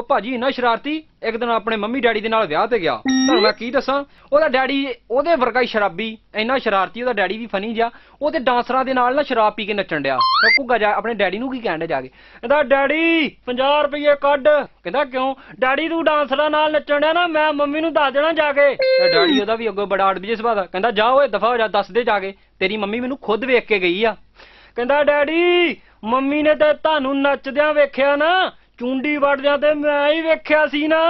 ਉਹ ਭਾਜੀ ਇੰਨਾ ਸ਼ਰਾਰਤੀ, ਇੱਕ ਦਿਨ ਆਪਣੇ ਮੰਮੀ ਡੈਡੀ ਦੇ ਨਾਲ ਵਿਆਹ ਤੇ ਗਿਆ। ਤੁਹਾਨੂੰ ਮੈਂ ਕੀ ਦੱਸਾਂ? ਉਹਦਾ ਡੈਡੀ, ਉਹਦੇ ਵਰਗਾ ਹੀ ਸ਼ਰਾਬੀ, ਇੰਨਾ ਸ਼ਰਾਰਤੀ, ਉਹਦਾ ਡੈਡੀ ਵੀ ਫਨੀ ਜਿਹਾ। ਉਹਦੇ ਡਾਂਸਰਾਂ ਦੇ ਨਾਲ ਨਾ ਸ਼ਰਾਬ ਪੀ ਕੇ ਨੱਚਣ ਡਿਆ। ਤੇ ਘੁੱਗਾ ਜਾ, ਆਪਣੇ ਡੈਡੀ ਨੂੰ ਕੀ ਕਹਿਣ ਡਿਆ ਜਾ ਕੇ? ਕਹਿੰਦਾ, ਡੈਡੀ 50 ਰੁਪਏ ਕੱਢ। ਕਹਿੰਦਾ, ਕਿਉਂ? ਡੈਡੀ ਤੂੰ ਡਾਂਸਰਾਂ ਨਾਲ ਨੱਚਣ ਡਿਆ ਨਾ, ਮੈਂ ਮੰਮੀ ਨੂੰ ਦੱਸ ਦੇਣਾ ਜਾ ਕੇ। ਡੈਡੀ ਉਹਦਾ ਵੀ ਅੱਗੋਂ ਬੜਾ ਅੜਬੀ ਜਿਹਾ ਸੁਭਾਅ ਦਾ। ਕਹਿੰਦਾ, ਜਾ ਓਏ, ਦਫਾ ਹੋ ਜਾ, ਦੱਸ ਦੇ ਜਾ ਕੇ। ਤੇਰੀ ਮੰਮੀ ਮੈਨੂੰ ਖੁਦ ਵੇਖ ਕੇ ਗਈ ਆ। ਕਹਿੰਦਾ, ਡੈਡੀ, ਮੰਮੀ ਨੇ ਤੇ ਤੁਹਾਨੂੰ ਨੱਚਦਿਆਂ ਵੇਖਿਆ ਨਾ ਚੁੰਡੀ ਵੱਢਦਿਆਂ ਤੇ ਮੈਂ ਹੀ ਵੇਖਿਆ ਸੀ ਨਾ।